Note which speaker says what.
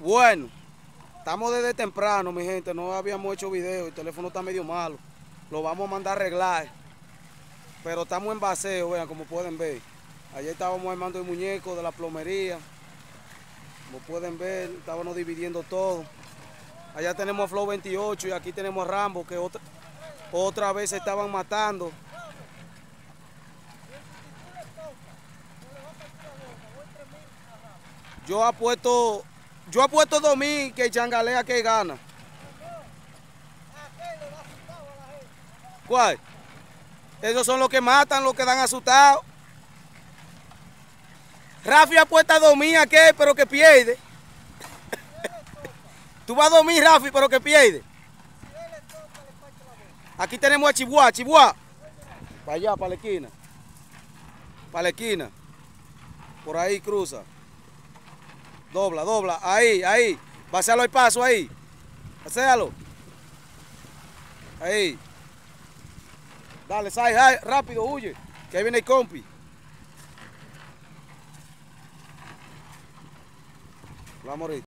Speaker 1: Bueno, estamos desde temprano, mi gente. No habíamos hecho video. El teléfono está medio malo. Lo vamos a mandar a arreglar. Pero estamos en baseo, vean, como pueden ver. Ayer estábamos armando el muñeco de la plomería. Como pueden ver, estábamos dividiendo todo. Allá tenemos a Flow 28 y aquí tenemos a Rambo, que otra, otra vez se estaban matando. Yo apuesto, yo apuesto 2000 que Changalea que gana. ¿Cuál? Esos son los que matan, los que dan asustados. Rafi apuesta 2000 a qué, pero que pierde. Tú vas a dormir, Rafi, pero que pierde. Aquí tenemos a Chihuahua, Chihuahua. Para allá, para la esquina. Para la esquina. Por ahí cruza. Dobla, dobla. Ahí, ahí. Vacialo el paso ahí. Pasealo. Ahí. Dale, sal, sal, rápido, huye. Que ahí viene el compi. Va a morir.